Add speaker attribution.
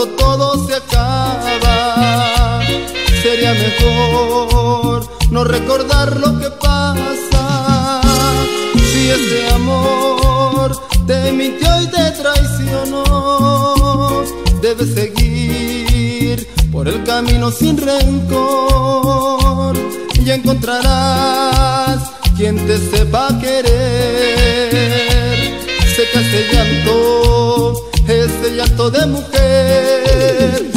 Speaker 1: cuando todo se acaba, sería mejor no recordar lo que pasa. Si ese amor te mintió y te traicionó, debes seguir por el camino sin rencor y encontrarás quien te sepa querer. llanto de mujer.